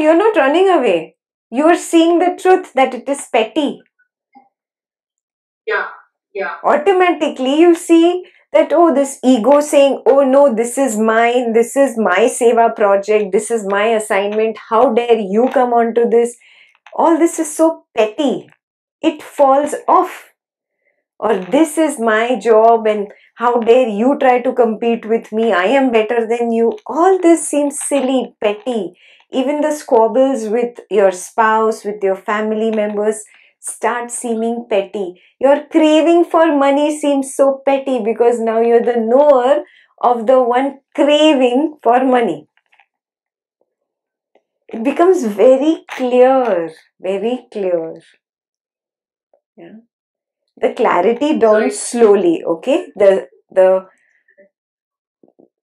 you're not running away. You're seeing the truth that it is petty. Yeah, yeah. Automatically, you see that, oh, this ego saying, oh no, this is mine, this is my Seva project, this is my assignment, how dare you come onto this? All this is so petty. It falls off. Or this is my job and how dare you try to compete with me? I am better than you. All this seems silly, petty. Even the squabbles with your spouse, with your family members, start seeming petty. Your craving for money seems so petty because now you're the knower of the one craving for money. It becomes very clear, very clear. Yeah. The clarity dawns slowly, okay? The the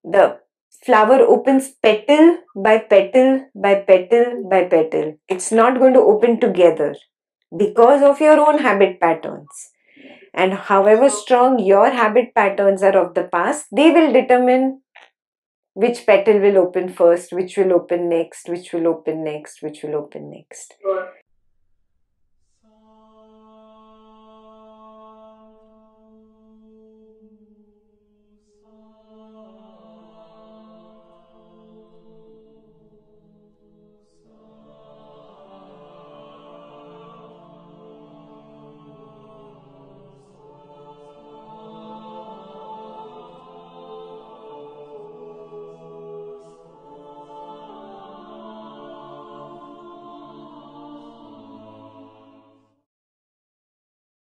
the flower opens petal by petal by petal by petal. It's not going to open together because of your own habit patterns. And however strong your habit patterns are of the past, they will determine which petal will open first, which will open next, which will open next, which will open next.